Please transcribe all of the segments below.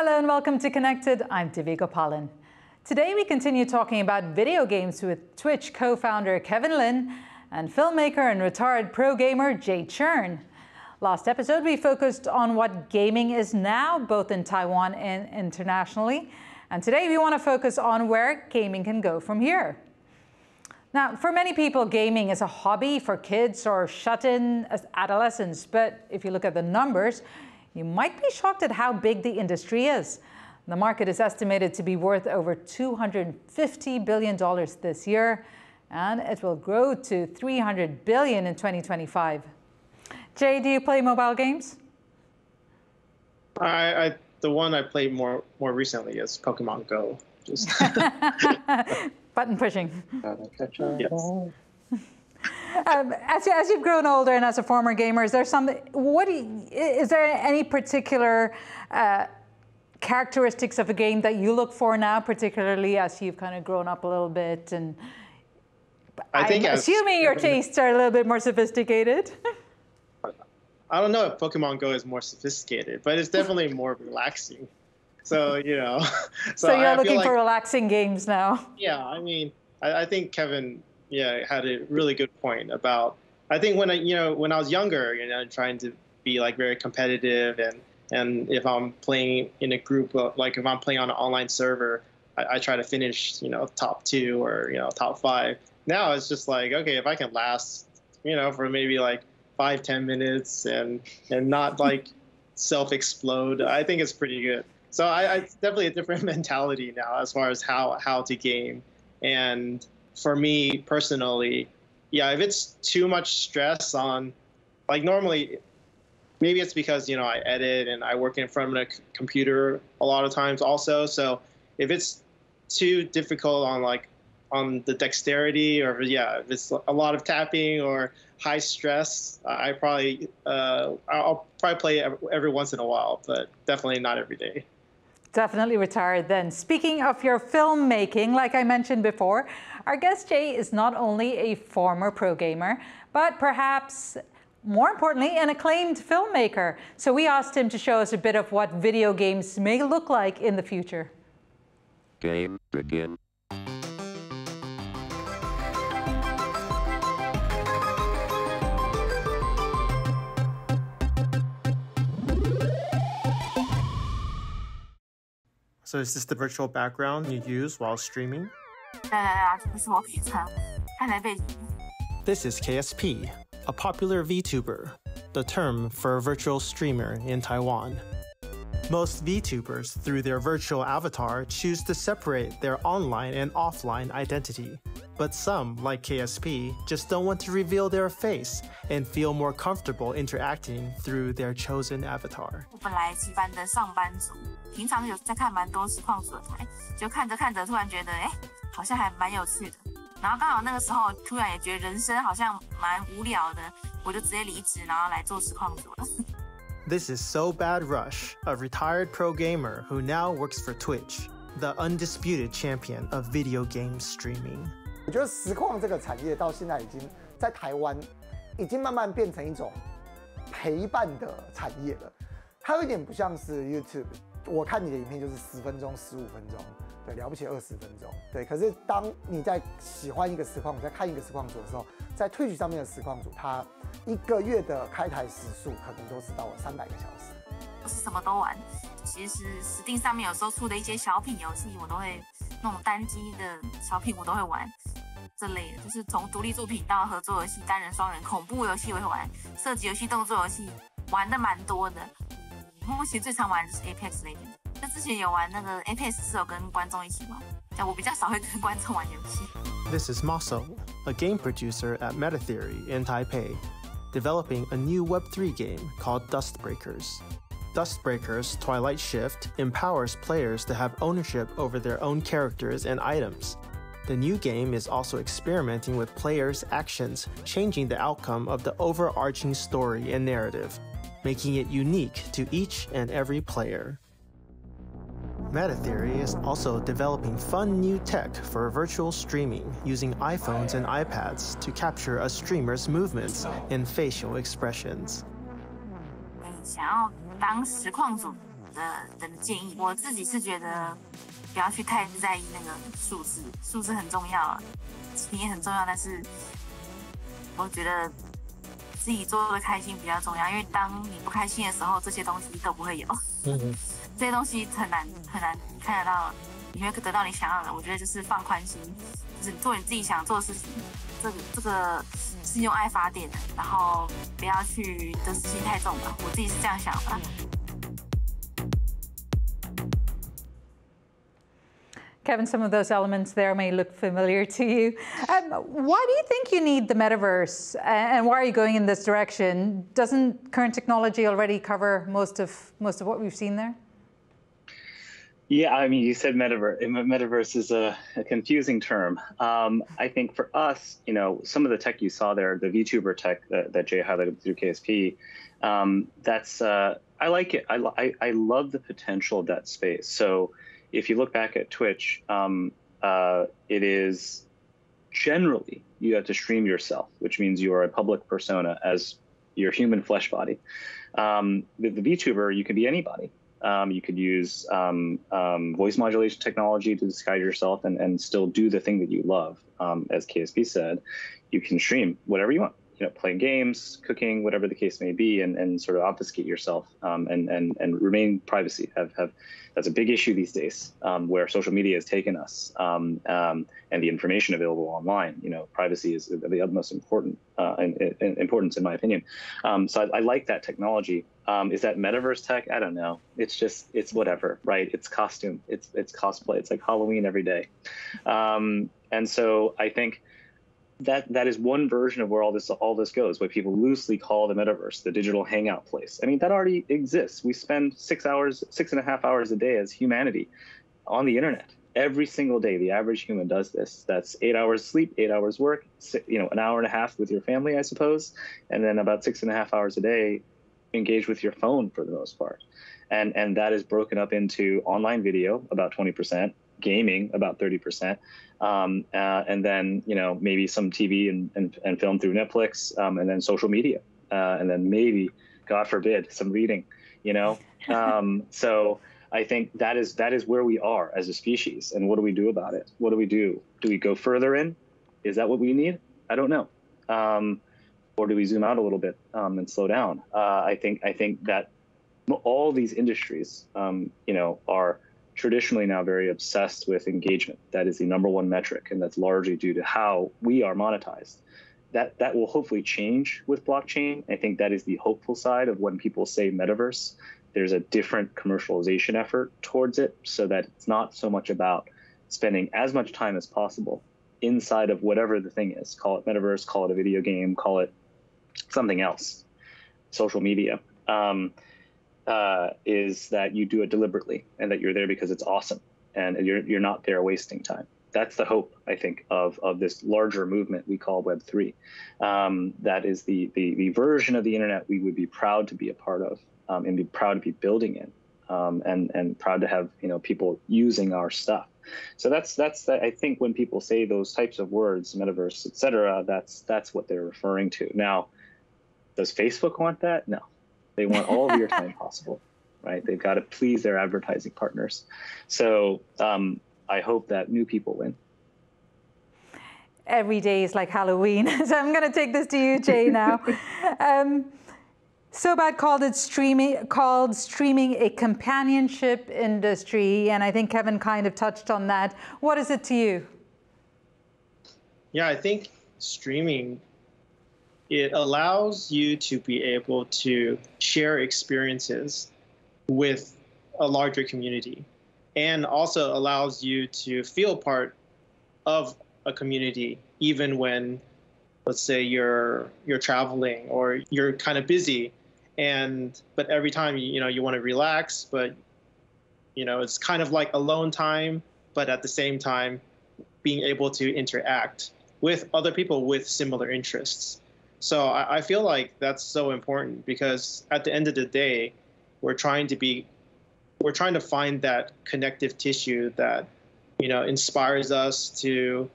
Hello and welcome to Connected. I'm Divya Gopalan. Today we continue talking about video games with Twitch co-founder Kevin Lin and filmmaker and retired pro gamer Jay Chern. Last episode we focused on what gaming is now, both in Taiwan and internationally. And today we want to focus on where gaming can go from here. Now, for many people, gaming is a hobby for kids or shut-in adolescents. But if you look at the numbers, you might be shocked at how big the industry is. The market is estimated to be worth over $250 billion this year, and it will grow to 300 billion in 2025. Jay, do you play mobile games? I, I the one I played more more recently is Pokemon Go. Just button pushing. yes um, as, as you've grown older and as a former gamer, is there some, what you, is there any particular uh, characteristics of a game that you look for now, particularly as you've kind of grown up a little bit and I think I'm assuming your tastes are a little bit more sophisticated. I don't know if Pokemon Go is more sophisticated, but it's definitely more relaxing. So you know. so, so you're I looking like, for relaxing games now. Yeah, I mean, I, I think Kevin yeah had a really good point about I think when I you know when I was younger, you know, trying to be like very competitive and and if I'm playing in a group like if I'm playing on an online server, I, I try to finish you know top two or you know top five. Now it's just like okay, if I can last you know for maybe like five ten minutes and and not like self explode, I think it's pretty good. So I, I it's definitely a different mentality now as far as how how to game and for me personally, yeah, if it's too much stress on, like normally, maybe it's because you know I edit and I work in front of a c- computer a lot of times also. So if it's too difficult on like on the dexterity or yeah, if it's a lot of tapping or high stress, I probably uh, I'll probably play every once in a while, but definitely not every day. Definitely retired then. Speaking of your filmmaking, like I mentioned before, our guest Jay is not only a former pro gamer, but perhaps more importantly, an acclaimed filmmaker. So we asked him to show us a bit of what video games may look like in the future. Game begin. So is this the virtual background you use while streaming? This is KSP, a popular VTuber, the term for a virtual streamer in Taiwan. Most VTubers, through their virtual avatar, choose to separate their online and offline identity. But some, like KSP, just don't want to reveal their face and feel more comfortable interacting through their chosen avatar. 我本来是班的上班族，平常有在看蛮多实况组的台，就看着看着，突然觉得，哎， 好像还蛮有趣的。然后刚好那个时候，突然也觉得人生好像蛮无聊的，我就直接离职，然后来做实况组了。This is So Bad Rush, a retired pro gamer who now works for Twitch, the undisputed champion of video game streaming. 我觉得实况这个产业到现在已经在台湾，已经慢慢变成一种陪伴的产业了。它有点不像是 YouTube，我看你的影片就是十分钟、十五分钟，对，了不起二十分钟，对。可是当你在喜欢一个实况，组在看一个实况组的时候，在退去上面的实况组，它一个月的开台时数可能都是到了三百个小时。不是什么都玩，其实 Steam 上面有时候出的一些小品游戏，我都会那种单机的小品，我都会玩。这类的，就是从独立作品到合作游戏、单人、双人、恐怖游戏我会玩，射击游戏、动作游戏玩的蛮多的。目前最常玩的是 Apex 那边。那之前有玩那个 Apex 是有跟观众一起玩，但我比较少会跟观众玩游戏。This is Maso, a game producer at MetaTheory in Taipei, developing a new Web3 game called Dustbreakers. Dustbreakers Twilight Shift empowers players to have ownership over their own characters and items. The new game is also experimenting with players' actions, changing the outcome of the overarching story and narrative, making it unique to each and every player. MetaTheory is also developing fun new tech for virtual streaming using iPhones and iPads to capture a streamer's movements and facial expressions. 想要当实况组 的的建议。我自己是觉得不要去太在意那个数字，数字很重要，钱也很重要，但是我觉得自己做的开心比较重要。因为当你不开心的时候，这些东西都不会有。嗯 这些东西很难很难看得到，你会得到你想要的。我觉得就是放宽心，就是做你自己想做的事情。这个这个是用爱发电的，然后不要去得失心太重吧。我自己是这样想的。Kevin, some of those elements there may look familiar to you. Um, why do you think you need the metaverse and why are you going in this direction? Doesn't current technology already cover most of, most of what we've seen there? Yeah, I mean, you said metaverse. Metaverse is a, a confusing term. Um, I think for us, you know, some of the tech you saw there, the VTuber tech that, that Jay highlighted through KSP, um, that's uh, I like it. I, I, I love the potential of that space. So if you look back at Twitch, um, uh, it is generally you have to stream yourself, which means you are a public persona as your human flesh body. Um, with the VTuber, you can be anybody. Um, you could use um, um, voice modulation technology to disguise yourself and, and still do the thing that you love. Um, as KSP said, you can stream whatever you want you know, playing games, cooking, whatever the case may be, and, and sort of obfuscate yourself um, and, and, and remain privacy. Have, have, that's a big issue these days um, where social media has taken us um, um and the information available online. You know, privacy is the utmost important uh, in, in, importance, in my opinion. Um, so I, I, like that technology. Um, is that metaverse tech? I don't know. It's just, it's whatever, right? It's costume, it's, it's cosplay. It's like Halloween every day. and so I think that that is one version of where all this all this goes what people loosely call the metaverse the digital hangout place. I mean that already exists. We spend six hours six and a half hours a day as humanity on the internet. Every single day the average human does this. That's eight hours sleep eight hours work you know an hour and a half with your family i suppose and then about six and a half hours a day engage with your phone for the most part. And and that is broken up into online video about 20% gaming about 30% um, uh, and then you know maybe some tv and, and, and film through netflix um, and then social media uh, and then maybe god forbid some reading you know? Um, so i think that is that is where we are as a species and what do we do about it? What do we do? Do we go further in? Is that what we need? I don't know. Um, or do we zoom out a little bit um, and slow down? Uh, i think i think that all these industries um, you know are traditionally now very obsessed with engagement. That is the number one metric, and that's largely due to how we are monetized. That that will hopefully change with blockchain. I think that is the hopeful side of when people say metaverse. There's a different commercialization effort towards it, so that it's not so much about spending as much time as possible inside of whatever the thing is. Call it metaverse, call it a video game, call it something else, social media. Um, uh, is that you do it deliberately and that you're there because it's awesome and you're, you're not there wasting time. That's the hope, I think, of, of this larger movement we call Web3. Um, that is the, the, the, version of the internet we would be proud to be a part of um, and be proud to be building in um, and, and proud to have you know, people using our stuff. So that's that's I think when people say those types of words, metaverse, et cetera, that's that's what they're referring to. Now, does Facebook want that? No, they want all of your time possible, right? They've got to please their advertising partners. So um, I hope that new people win. Every day is like Halloween. so I'm going to take this to you, Jay, now. um, Sobat called it streaming, called streaming a companionship industry, and I think Kevin kind of touched on that. What is it to you? Yeah, I think streaming it allows you to be able to share experiences with a larger community and also allows you to feel part of a community even when let's say you're you're traveling or you're kind of busy. And but every time you, know you want to relax but you know it's kind of like alone time but at the same time being able to interact with other people with similar interests so I, I feel like that's so important because at the end of the day, we're trying to be, we're trying to find that connective tissue that, you know, inspires us to,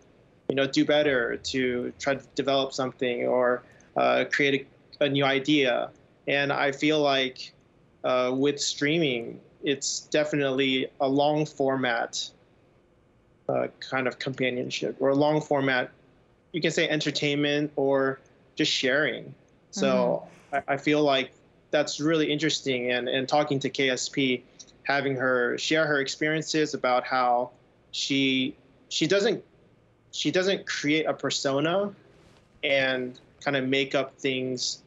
you know, do better, to try to develop something or uh, create a, a, new idea. And I feel like uh, with streaming, it's definitely a long format uh, kind of companionship or a long format. You can say entertainment or just sharing. So mm-hmm. I, I feel like that's really interesting. And, and talking to KSP, having her share her experiences about how she she doesn't she doesn't create a persona and kind of make up things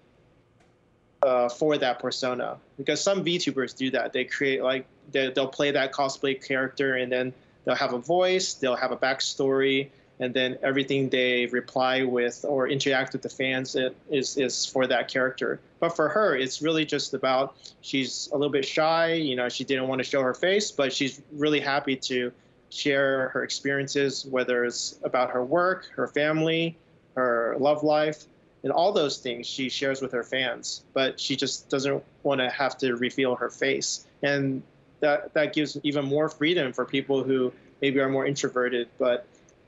uh, for that persona because some VTubers do that. They create like they, they'll play that cosplay character and then they'll have a voice, they'll have a backstory, and then everything they reply with or interact with the fans is is for that character. But for her, it's really just about she's a little bit shy. You know, she didn't want to show her face, but she's really happy to share her experiences, whether it's about her work, her family, her love life, and all those things she shares with her fans. But she just doesn't want to have to reveal her face, and that that gives even more freedom for people who maybe are more introverted but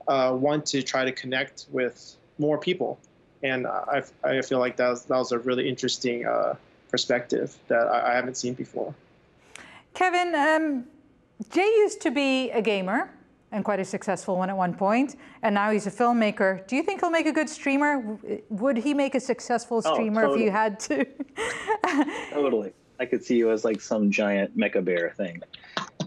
uh, want to try to connect with more people. And I, I feel like that was, that was a really interesting uh, perspective that I, I, haven't seen before. Kevin, um, Jay used to be a gamer and quite a successful one at one point, and now he's a filmmaker. Do you think he'll make a good streamer? Would he make a successful oh, streamer oh, totally. if you had to? totally. I could see you as like some giant mecha bear thing.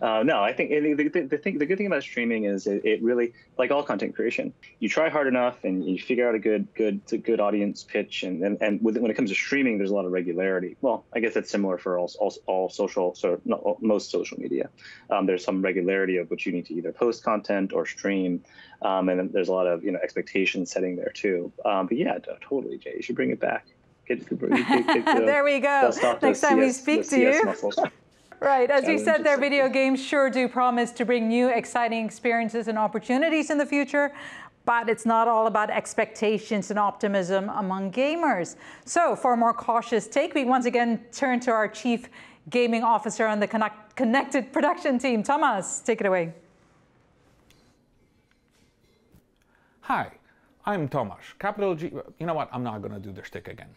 Uh, no, I think the, the, the, thing, the good thing about streaming is it, it, really, like all content creation, you try hard enough and you figure out a good, good, good audience pitch. And and, and with, when it comes to streaming, there's a lot of regularity. Well, I guess that's similar for all, all, all social, so not all, most social media. Um, there's some regularity of which you need to either post content or stream, um, and there's a lot of you know expectation setting there too. Um, but yeah, totally, Jay, you should bring it back. Get, get, get, there we go. Next time CS, we speak to you. Right. As you said, their video games sure do promise to bring new, exciting experiences and opportunities in the future. But it's not all about expectations and optimism among gamers. So, for a more cautious take, we once again turn to our chief gaming officer on the connect connected production team. Thomas, take it away. Hi, I'm Tomas. Capital G. You know what? I'm not going to do the shtick again.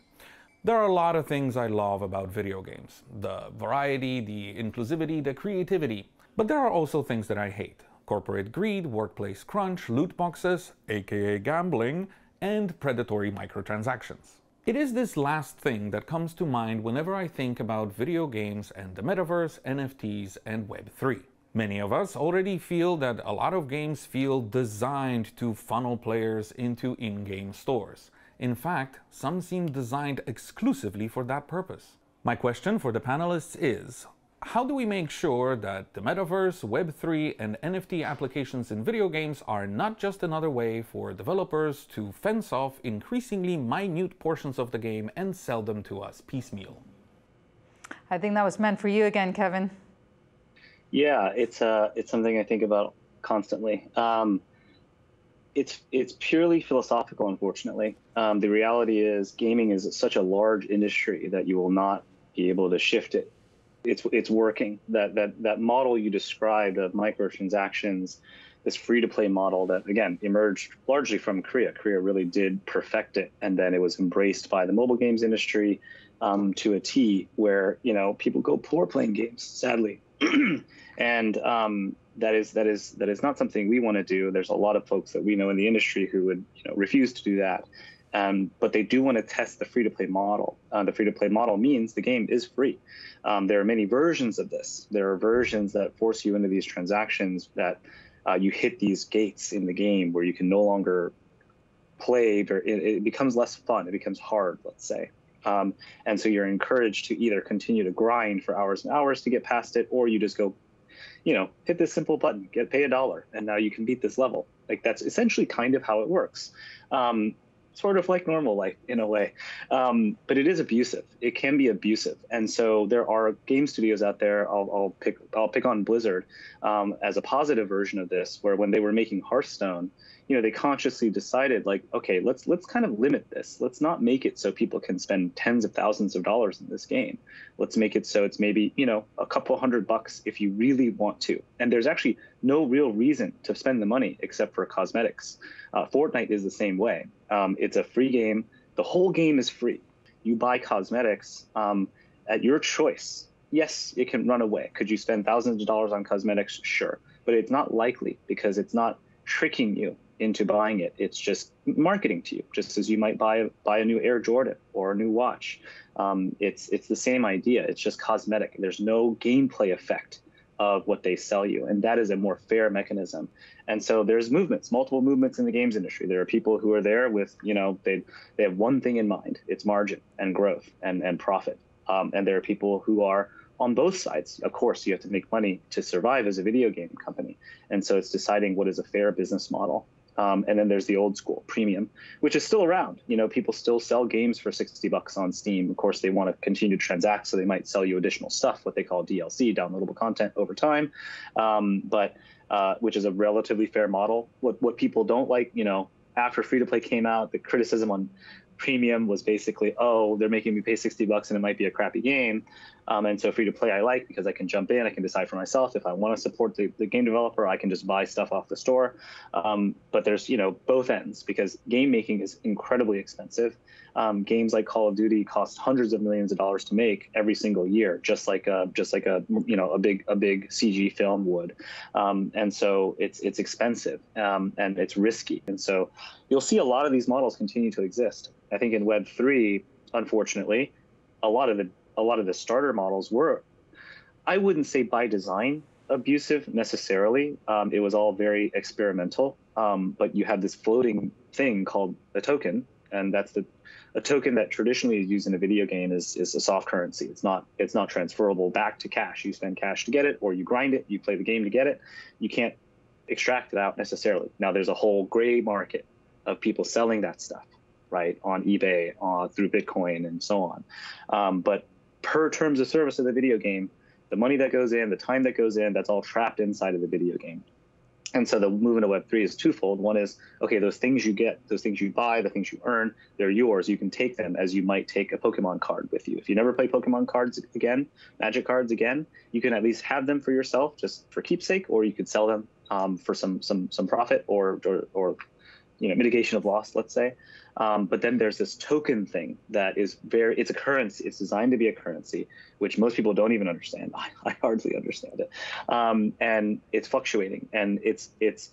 There are a lot of things I love about video games. The variety, the inclusivity, the creativity. But there are also things that I hate. Corporate greed, workplace crunch, loot boxes, aka gambling, and predatory microtransactions. It is this last thing that comes to mind whenever I think about video games and the metaverse, NFTs, and Web3. Many of us already feel that a lot of games feel designed to funnel players into in-game stores. In fact, some seem designed exclusively for that purpose. My question for the panelists is, how do we make sure that the metaverse, Web3, and NFT applications in video games are not just another way for developers to fence off increasingly minute portions of the game and sell them to us piecemeal? I think that was meant for you again, Kevin. Yeah, it's uh, it's something I think about constantly. Um, it's it's purely philosophical, unfortunately. Um, the reality is, gaming is such a large industry that you will not be able to shift it. It's it's working. That that that model you described of microtransactions, this free to play model that again emerged largely from Korea. Korea really did perfect it, and then it was embraced by the mobile games industry um, to a T, where you know people go poor playing games, sadly, and um, that is that is that is not something we want to do. There's a lot of folks that we know in the industry who would you know refuse to do that. Um, but they do want to test the free-to-play model. Uh, the free-to-play model means the game is free. Um, there are many versions of this. There are versions that force you into these transactions that uh, you hit these gates in the game where you can no longer play. It, it becomes less fun. It becomes hard, let's say. Um, and so you're encouraged to either continue to grind for hours and hours to get past it, or you just go you know, hit this simple button, get pay a dollar, and now you can beat this level. Like that's essentially kind of how it works. Um, sort of like normal life in a way. Um, but it is abusive. It can be abusive, and so there are game studios out there. I'll, I'll pick I'll pick on Blizzard um, as a positive version of this, where when they were making Hearthstone, you know they consciously decided like okay let's let's kind of limit this. Let's not make it so people can spend tens of thousands of dollars in this game. Let's make it so it's maybe you know a couple hundred bucks if you really want to. And there's actually no real reason to spend the money except for cosmetics. Uh, fortnite is the same way. Um, it's a free game. The whole game is free. You buy cosmetics um, at your choice. Yes, it can run away. Could you spend thousands of dollars on cosmetics? Sure. But it's not likely because it's not tricking you into buying it. It's just marketing to you, just as you might buy buy a new Air Jordan or a new watch. Um, it's it's the same idea. It's just cosmetic. There's no gameplay effect of what they sell you, and that is a more fair mechanism. And so there's movements, multiple movements in the games industry. There are people who are there with you know they they have one thing in mind: it's margin and growth and and profit. Um, and there are people who are on both sides. Of course, you have to make money to survive as a video game company, and so it's deciding what is a fair business model. Um, and then there's the old school premium, which is still around. You know, people still sell games for 60 bucks on Steam. Of course, they want to continue to transact, so they might sell you additional stuff, what they call DLC, downloadable content over time. Um, but uh, which is a relatively fair model. What what people don't like, you know, after free to play came out, the criticism on premium was basically, oh, they're making me pay 60 bucks and it might be a crappy game. Um, and so free to play I like because I can jump in, I can decide for myself if I want to support the, the game developer, I can just buy stuff off the store. Um, but there's you know both ends because game making is incredibly expensive. Um, games like Call of Duty cost hundreds of millions of dollars to make every single year, just like a just like a you know a big a big CG film would, um, and so it's it's expensive um, and it's risky, and so you'll see a lot of these models continue to exist. I think in Web three, unfortunately, a lot of the a lot of the starter models were, I wouldn't say by design abusive necessarily. Um, it was all very experimental, um, but you have this floating thing called a token, and that's the a token that traditionally is used in a video game is, is a soft currency. It's not it's not transferable back to cash. You spend cash to get it, or you grind it. You play the game to get it. You can't extract it out necessarily. Now there's a whole gray market of people selling that stuff, right, on eBay, uh, through Bitcoin, and so on. Um, but per terms of service of the video game, the money that goes in, the time that goes in, that's all trapped inside of the video game. And so the movement of Web3 is twofold. One is, okay, those things you get, those things you buy, the things you earn, they're yours. You can take them as you might take a Pokemon card with you. If you never play Pokemon cards again, Magic cards again, you can at least have them for yourself, just for keepsake, or you could sell them um, for some some some profit or, or or you know mitigation of loss, let's say. Um, but then there's this token thing that is very, it's a currency. It's designed to be a currency, which most people don't even understand. I, I hardly understand it. Um, and it's fluctuating and it's, it's,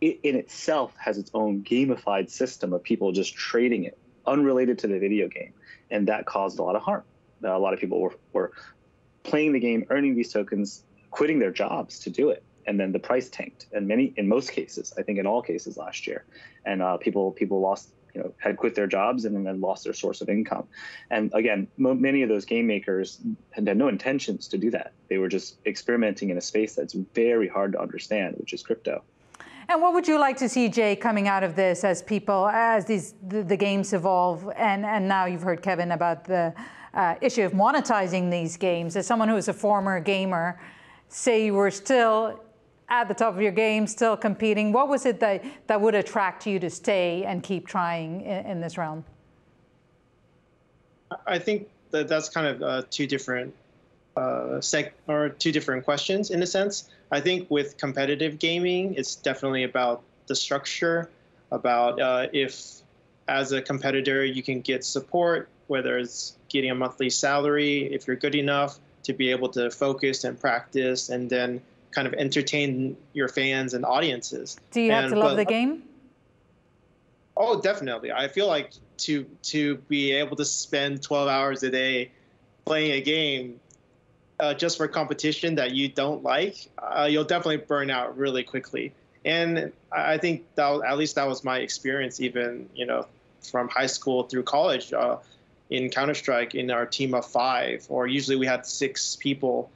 it in itself has its own gamified system of people just trading it unrelated to the video game. And that caused a lot of harm. A lot of people were, were playing the game, earning these tokens, quitting their jobs to do it and then the price tanked and many in most cases i think in all cases last year and uh, people people lost you know had quit their jobs and then lost their source of income. And again many of those game makers had, had no intentions to do that. They were just experimenting in a space that's very hard to understand which is crypto. And what would you like to see, Jay, coming out of this as people, as these the, the games evolve, and and now you've heard Kevin about the uh, issue of monetizing these games. As someone who is a former gamer, say you were still at the top of your game, still competing. What was it that, that would attract you to stay and keep trying in, in this realm? I think that that's kind of uh, two different uh, sec or two different questions in a sense. I think with competitive gaming, it's definitely about the structure, about uh, if as a competitor you can get support, whether it's getting a monthly salary, if you're good enough to be able to focus and practice, and then kind of entertain your fans and audiences. Do you and, have to love but, the game? Oh, definitely. I feel like to to be able to spend 12 hours a day playing a game uh, just for competition that you don't like, uh, you'll definitely burn out really quickly. And I think that at least that was my experience, even you know, from high school through college. Uh, in Counter Strike, in our team of five, or usually we had six people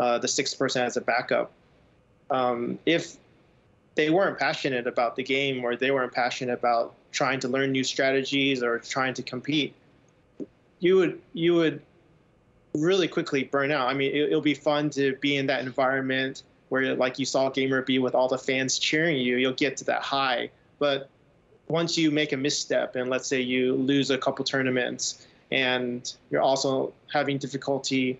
uh, the sixth person as a backup. Um, if they weren't passionate about the game or they weren't passionate about trying to learn new strategies or trying to compete, you would you would really quickly burn out. I mean, it, will be fun to be in that environment where, like you saw Gamer be with all the fans cheering you, you'll get to that high. But once you make a misstep and let's say you lose a couple tournaments and you're also having difficulty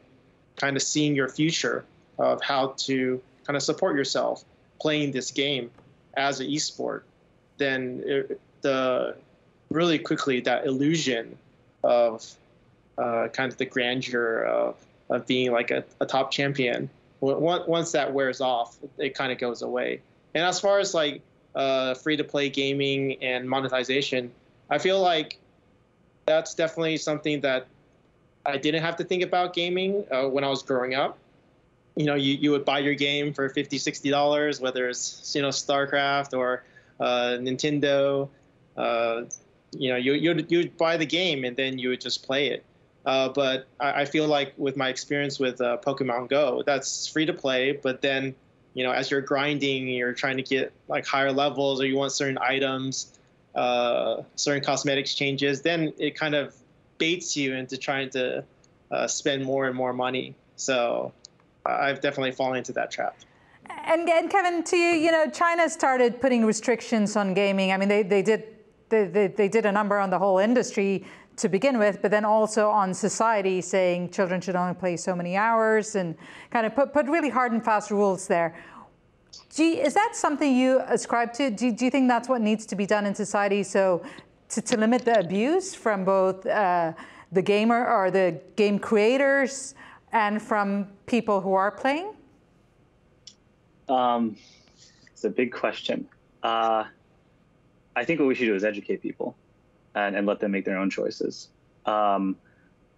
kind of seeing your future of how to kind of support yourself playing this game as an esport, then it, the really quickly that illusion of uh, kind of the grandeur of of being like a, a top champion. Once that wears off, it kind of goes away. And as far as like uh, free to play gaming and monetization, I feel like that's definitely something that I didn't have to think about gaming uh, when I was growing up. You know, you, you would buy your game for 50 $60, whether it's, you know, StarCraft or uh, Nintendo. Uh, you know, you, you'd, you'd buy the game and then you would just play it. Uh, but I, I, feel like with my experience with uh, Pokemon Go, that's free to play. But then, you know, as you're grinding, you're trying to get like higher levels, or you want certain items, uh, certain cosmetics changes, then it kind of baits you into trying to uh, spend more and more money. So I've definitely fallen into that trap. And, and, Kevin, to you, you know, China started putting restrictions on gaming. I mean, they, they did they, they, they did a number on the whole industry to begin with, but then also on society saying children should only play so many hours and kind of put, put really hard and fast rules there. You, is that something you ascribe to? Do, do, you think that's what needs to be done in society so to, to limit the abuse from both uh, the gamer or the game creators and from people who are playing? Um, it's a big question. Uh, I think what we should do is educate people and, and let them make their own choices. Um,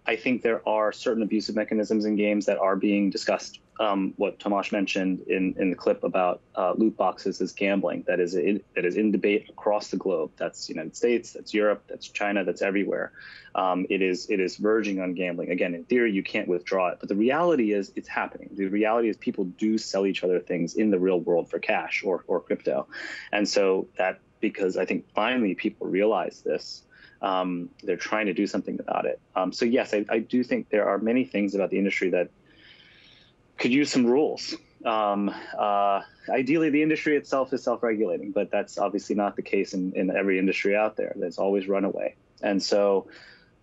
I think there are certain abusive mechanisms in games that are being discussed. Um, what Tomasz mentioned in, in the clip about uh, loot boxes is gambling. That is in, that is in debate across the globe. That's United States, that's Europe, that's China, that's everywhere. Um, it is it is verging on gambling. Again, in theory, you can't withdraw it, but the reality is it's happening. The reality is people do sell each other things in the real world for cash or or crypto, and so that because I think finally people realize this um, they're trying to do something about it. Um, so yes, I, I, do think there are many things about the industry that could use some rules. Um, uh, ideally, the industry itself is self-regulating, but that's obviously not the case in, in every industry out there. There's always runaway, and so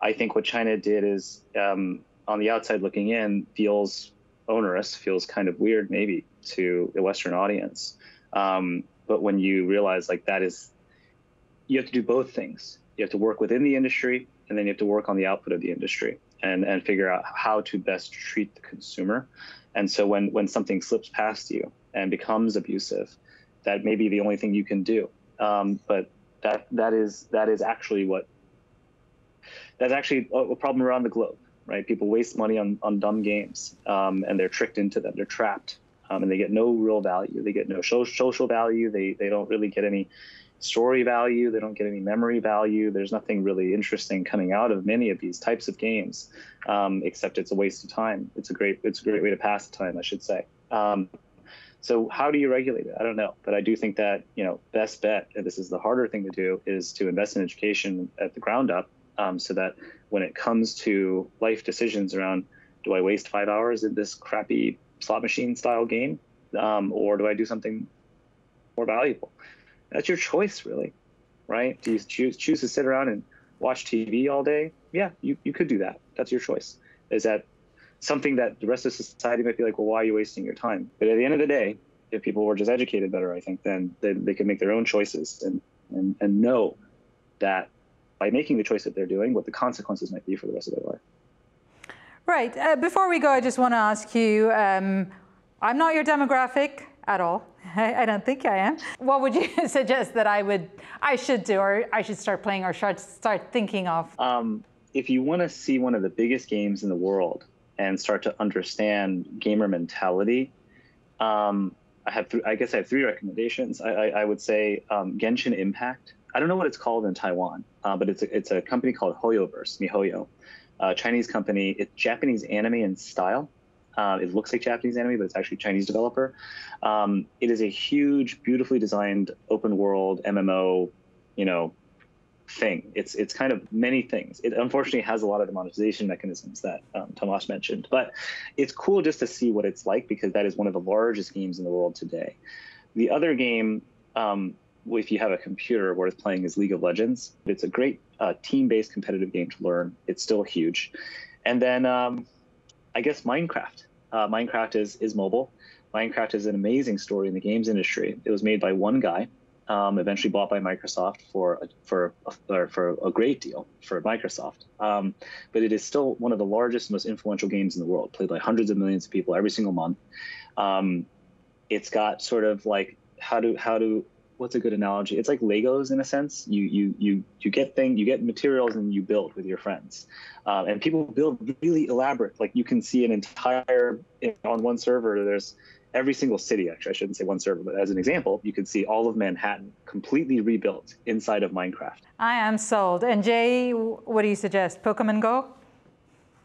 I think what China did is, um, on the outside looking in, feels onerous, feels kind of weird maybe to the Western audience. Um, but when you realize like that is, you have to do both things you have to work within the industry and then you have to work on the output of the industry and, and figure out how to best treat the consumer. And so when, when something slips past you and becomes abusive, that may be the only thing you can do. Um, but that that is that is actually what that's actually a, problem around the globe, right? People waste money on, on dumb games um, and they're tricked into them. They're trapped um, and they get no real value. They get no social value. They, they don't really get any story value. They don't get any memory value. There's nothing really interesting coming out of many of these types of games, um, except it's a waste of time. It's a great it's a great way to pass the time, I should say. Um, so how do you regulate it? I don't know, but I do think that you know best bet, and this is the harder thing to do, is to invest in education at the ground up, um, so that when it comes to life decisions around, do I waste five hours in this crappy slot machine style game, um, or do I do something more valuable? That's your choice, really, right? Do you choose choose to sit around and watch TV all day? Yeah, you, you could do that. That's your choice. Is that something that the rest of society might be like, well, why are you wasting your time? But at the end of the day, if people were just educated better, I think then they, they could make their own choices and, and, and know that by making the choice that they're doing, what the consequences might be for the rest of their life. Right. Uh, before we go, I just want to ask you um, I'm not your demographic at all. I, I, don't think I am. What would you suggest that I would, I should do, or I should start playing, or start start thinking of? Um, if you want to see one of the biggest games in the world and start to understand gamer mentality, um, I have, th- I guess I have three recommendations. I, I, I would say um, Genshin Impact. I don't know what it's called in Taiwan, uh, but it's a, it's a company called HoYoverse, MiHoYo, a Chinese company. It's Japanese anime in style. Uh, it looks like Japanese anime, but it's actually Chinese developer. Um, it is a huge, beautifully designed open world MMO, you know, thing. It's it's kind of many things. It unfortunately has a lot of the monetization mechanisms that um, Tomasz mentioned, but it's cool just to see what it's like because that is one of the largest games in the world today. The other game, um, if you have a computer worth playing, is League of Legends. It's a great uh, team-based competitive game to learn. It's still huge, and then um, I guess Minecraft. Uh, Minecraft is is mobile. Minecraft is an amazing story in the games industry. It was made by one guy. um, eventually bought by Microsoft for for a, for a great deal for Microsoft. Um, but it is still one of the largest, most influential games in the world, played by hundreds of millions of people every single month. Um, it's got sort of like how do how do what's a good analogy? It's like Legos in a sense. You you you you get thing you get materials and you build with your friends, um, and people build really elaborate. Like you can see an entire on one server. There's every single city. Actually, I shouldn't say one server, but as an example, you can see all of Manhattan completely rebuilt inside of Minecraft. I am sold. And Jay, what do you suggest? Pokemon Go?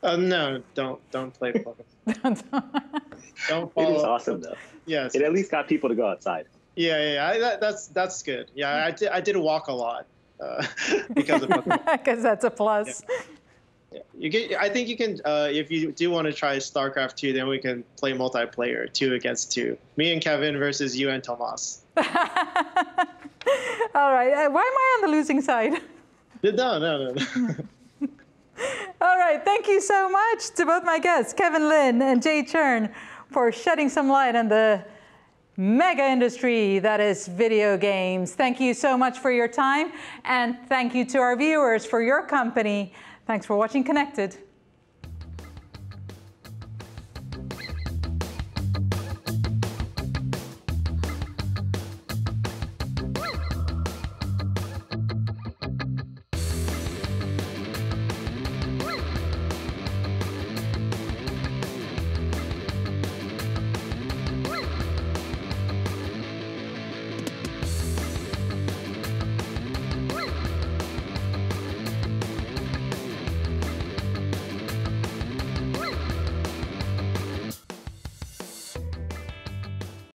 Uh, no, don't don't play Pokemon. don't follow. It is awesome though. Yes. It at least got people to go outside. Yeah, yeah, yeah. I, that, that's that's good. Yeah, I did I did walk a lot uh, because of because that's a plus. Yeah. yeah. You get. I think you can. Uh, if you do want to try StarCraft two, then we can play multiplayer, two against two. Me and Kevin versus you and Tomas. All right. Uh, why am I on the losing side? No, no, no. All right. Thank you so much to both my guests, Kevin Lin and Jay Chern, for shedding some light on the mega industry that is video games. Thank you so much for your time and thank you to our viewers for your company. Thanks for watching Connected.